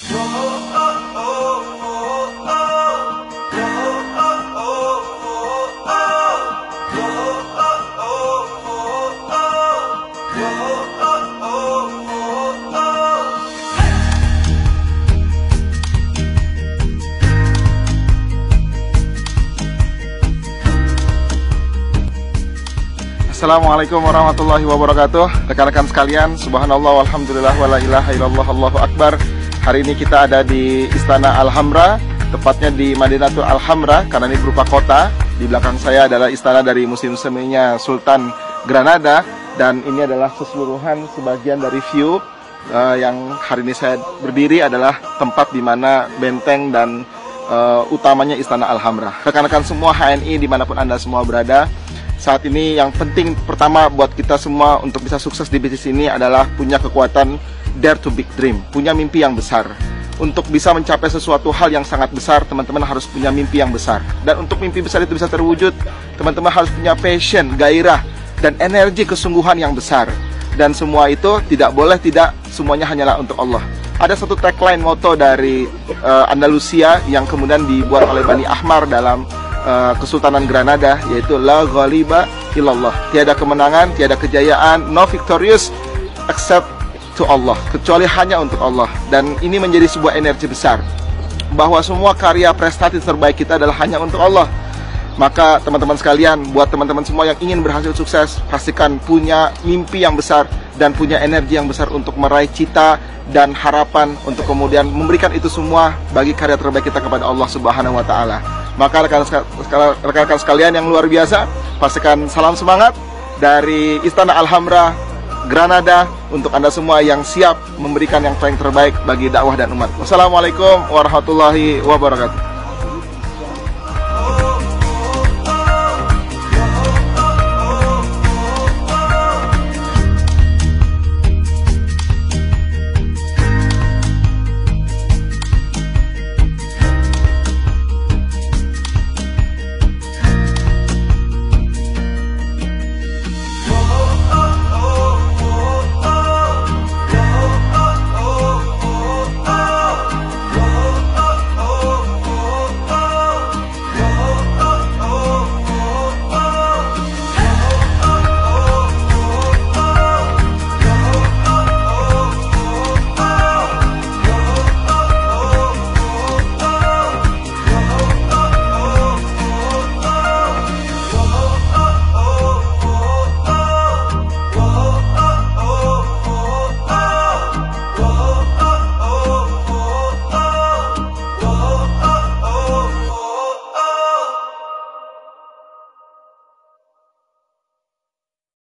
Assalamualaikum warahmatullahi wabarakatuh. Rekan-rekan sekalian Subhanallah walhamdulillah wa la ilaha illallah Allahu Akbar Hari ini kita ada di Istana Alhamra Tepatnya di Madinatul Alhamra Karena ini berupa kota. Di belakang saya adalah istana dari musim seminya Sultan Granada Dan ini adalah keseluruhan sebagian dari view uh, Yang hari ini saya berdiri adalah tempat di mana benteng dan uh, utamanya Istana Alhamra. Rekan-rekan semua HNI di mana pun Anda semua berada saat ini yang penting pertama buat kita semua untuk bisa sukses di bisnis ini adalah punya kekuatan dare to big dream, punya mimpi yang besar. Untuk bisa mencapai sesuatu hal yang sangat besar, teman-teman harus punya mimpi yang besar. Dan untuk mimpi besar itu bisa terwujud, teman-teman harus punya passion, gairah, dan energi kesungguhan yang besar. Dan semua itu tidak boleh tidak semuanya hanyalah untuk Allah. Ada satu tagline moto dari uh, Andalusia yang kemudian dibuat oleh Bani Ahmar dalam uh, Kesultanan Granada yaitu la ghaliba illallah. Tiada kemenangan, tiada kejayaan, no victorious except to Allah, kecuali hanya untuk Allah. Dan ini menjadi sebuah energi besar bahwa semua karya prestasi terbaik kita adalah hanya untuk Allah. Maka teman-teman sekalian, buat teman-teman semua yang ingin berhasil sukses, pastikan punya mimpi yang besar dan punya energi yang besar untuk meraih cita dan harapan untuk kemudian memberikan itu semua bagi karya terbaik kita kepada Allah Subhanahu wa taala. Maka rekan-rekan sekalian yang luar biasa, pastikan salam semangat dari Istana Alhamra Granada untuk Anda semua yang siap memberikan yang paling terbaik bagi dakwah dan umat. Wassalamualaikum warahmatullahi wabarakatuh.